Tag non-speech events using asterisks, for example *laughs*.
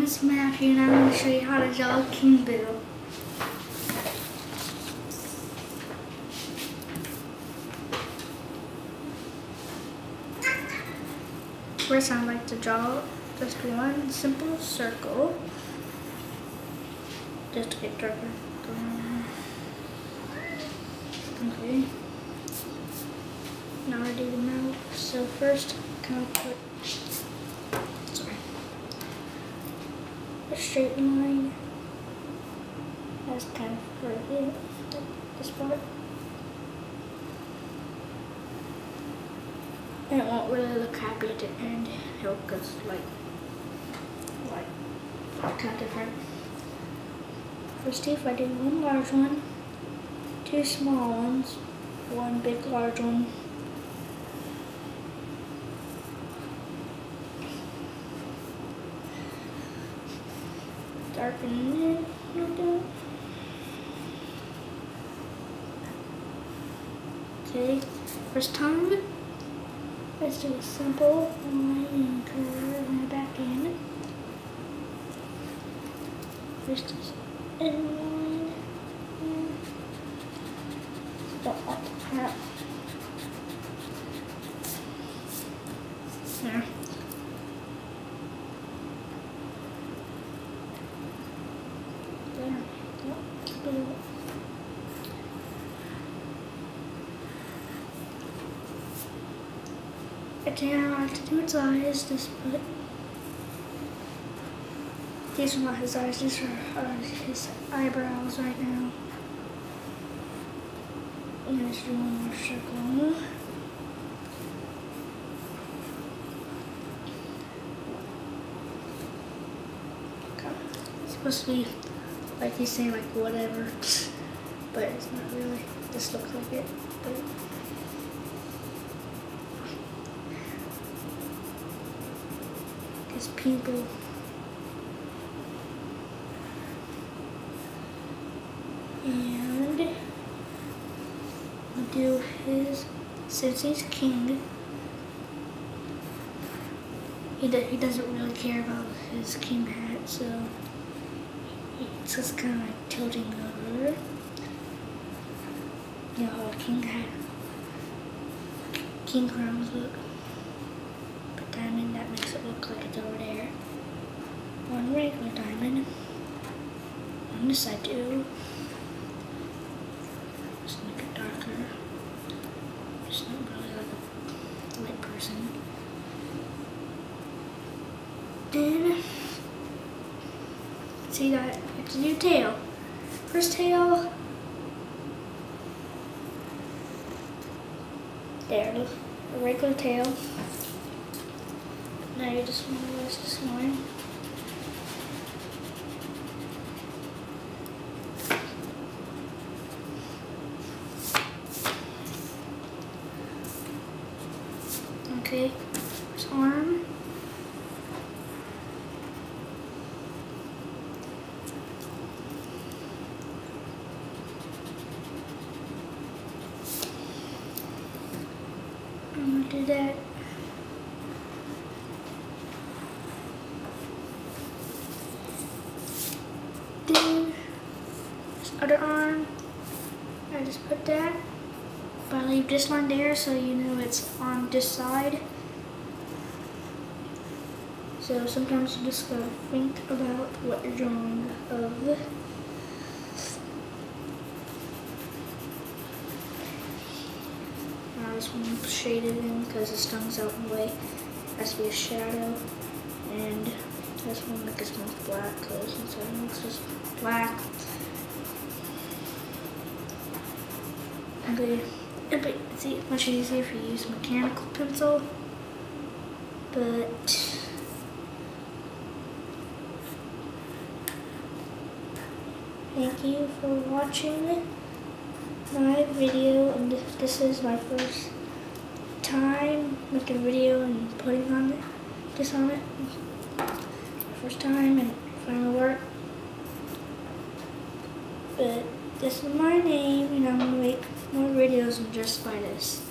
name is Matthew and I'm going to show you how to draw a King Boo. First I'd like to draw just one simple circle. Just to get darker. Okay. Now I do the mouth. So first, of put a straight line. That's kind of here, this part. And it won't really look happy at the end. It'll just like, like, kind of different. First teeth, I did one large one, two small ones, one big large one. Darken it a. Okay, first time, let's do a simple line and curve in the back end. First is in line, and don't want to crap. There. Okay, I like to do its eyes, just put these are not his eyes, these are uh, his eyebrows right now. And let's do one more circle. Supposed to be like he's saying like whatever, *laughs* but it's not really. This looks like it, but. Because people and we'll do his since he's king he, do, he doesn't really care about his king hat so it's just kind of like tilting over. A king hat, king crowns look. But diamond, that makes it look like it's over there. One regular diamond. On this side too. Just make it darker. Just not really like a light person. Then see that a new tail. First tail. There, a regular tail. Now you just want to rest this line. Okay, his arm. I'm gonna do that. This other arm, I just put that. But I leave this one there so you know it's on this side. So sometimes you just gotta think about what you're drawing of. I just want to shade it in because his tongue's out in the way. It has to be a shadow. And I just want to make his mouth black because inside looks just black. Okay, but see, much easier if you use mechanical pencil. But thank you for watching my video and this is my first time making a video and putting on it, this on it. First time and finally work. But this is my name and I'm gonna make more videos and just by this.